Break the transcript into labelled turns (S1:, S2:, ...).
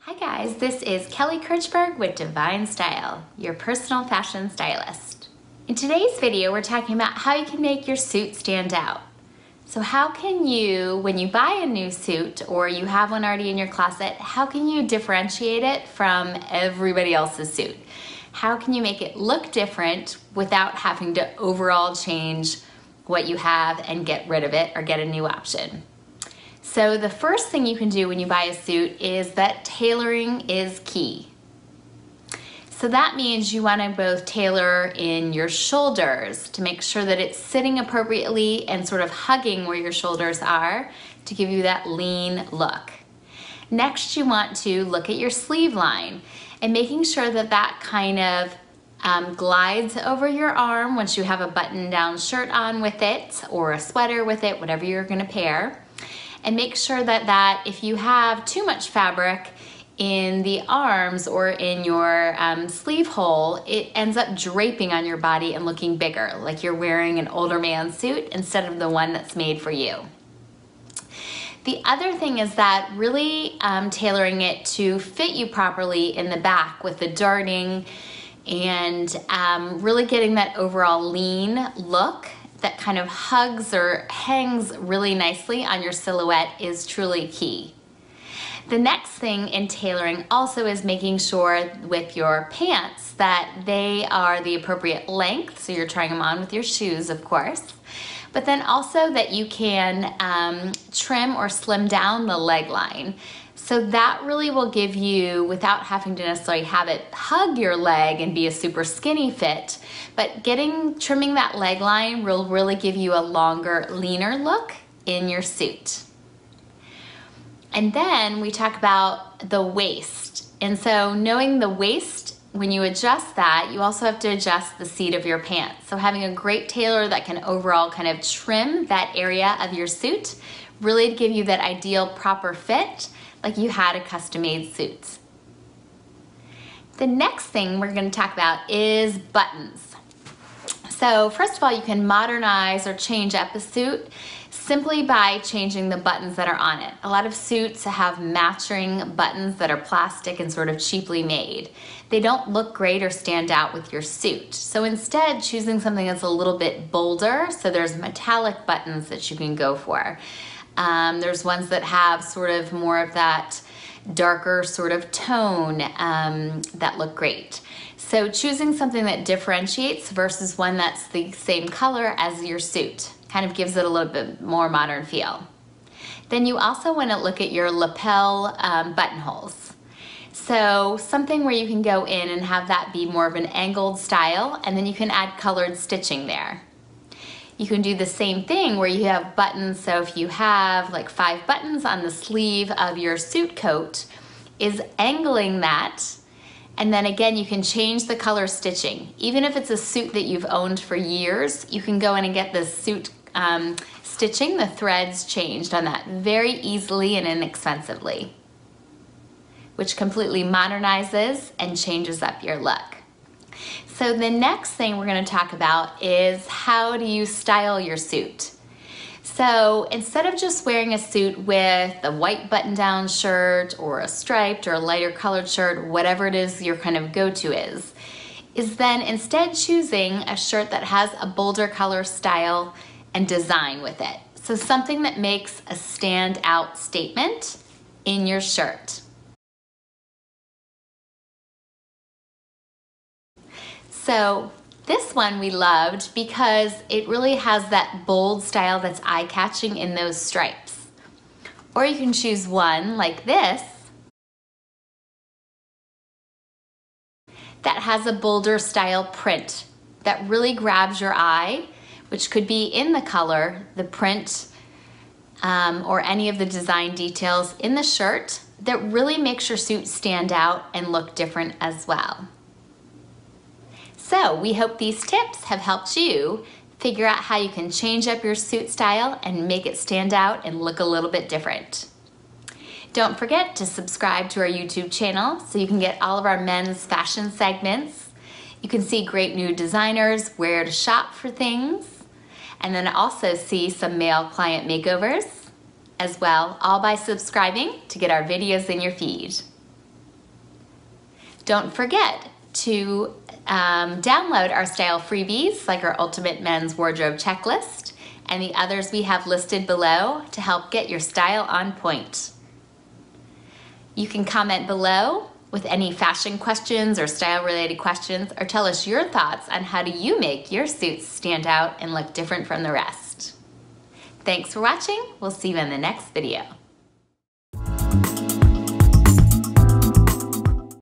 S1: Hi guys, this is Kelly Kirchberg with Divine Style, your personal fashion stylist. In today's video, we're talking about how you can make your suit stand out. So how can you, when you buy a new suit or you have one already in your closet, how can you differentiate it from everybody else's suit? How can you make it look different without having to overall change what you have and get rid of it or get a new option? So the first thing you can do when you buy a suit is that tailoring is key. So that means you wanna both tailor in your shoulders to make sure that it's sitting appropriately and sort of hugging where your shoulders are to give you that lean look. Next, you want to look at your sleeve line and making sure that that kind of um, glides over your arm once you have a button down shirt on with it or a sweater with it, whatever you're gonna pair. And make sure that that if you have too much fabric in the arms or in your um, sleeve hole, it ends up draping on your body and looking bigger, like you're wearing an older man's suit instead of the one that's made for you. The other thing is that really um, tailoring it to fit you properly in the back with the darting and um, really getting that overall lean look that kind of hugs or hangs really nicely on your silhouette is truly key. The next thing in tailoring also is making sure with your pants that they are the appropriate length, so you're trying them on with your shoes, of course, but then also that you can um, trim or slim down the leg line. So that really will give you, without having to necessarily have it hug your leg and be a super skinny fit, but getting, trimming that leg line will really give you a longer, leaner look in your suit. And then we talk about the waist. And so knowing the waist when you adjust that, you also have to adjust the seat of your pants. So having a great tailor that can overall kind of trim that area of your suit, really give you that ideal proper fit like you had a custom made suit. The next thing we're gonna talk about is buttons. So first of all, you can modernize or change up a suit simply by changing the buttons that are on it. A lot of suits have matching buttons that are plastic and sort of cheaply made. They don't look great or stand out with your suit. So instead, choosing something that's a little bit bolder, so there's metallic buttons that you can go for. Um, there's ones that have sort of more of that darker sort of tone um, that look great. So choosing something that differentiates versus one that's the same color as your suit kind of gives it a little bit more modern feel. Then you also want to look at your lapel um, buttonholes. So something where you can go in and have that be more of an angled style and then you can add colored stitching there. You can do the same thing where you have buttons. So if you have like five buttons on the sleeve of your suit coat, is angling that and then again, you can change the color stitching. Even if it's a suit that you've owned for years, you can go in and get the suit um, stitching, the threads changed on that very easily and inexpensively, which completely modernizes and changes up your look. So the next thing we're gonna talk about is how do you style your suit? So instead of just wearing a suit with a white button-down shirt or a striped or a lighter colored shirt, whatever it is your kind of go-to is, is then instead choosing a shirt that has a bolder color style and design with it. So something that makes a standout statement in your shirt. So this one we loved because it really has that bold style that's eye-catching in those stripes. Or you can choose one like this that has a bolder style print that really grabs your eye, which could be in the color, the print, um, or any of the design details in the shirt that really makes your suit stand out and look different as well. So we hope these tips have helped you figure out how you can change up your suit style and make it stand out and look a little bit different. Don't forget to subscribe to our YouTube channel so you can get all of our men's fashion segments. You can see great new designers, where to shop for things, and then also see some male client makeovers as well, all by subscribing to get our videos in your feed. Don't forget to um, download our style freebies like our Ultimate Men's Wardrobe Checklist and the others we have listed below to help get your style on point. You can comment below with any fashion questions or style related questions or tell us your thoughts on how do you make your suits stand out and look different from the rest. Thanks for watching. We'll see you in the next video.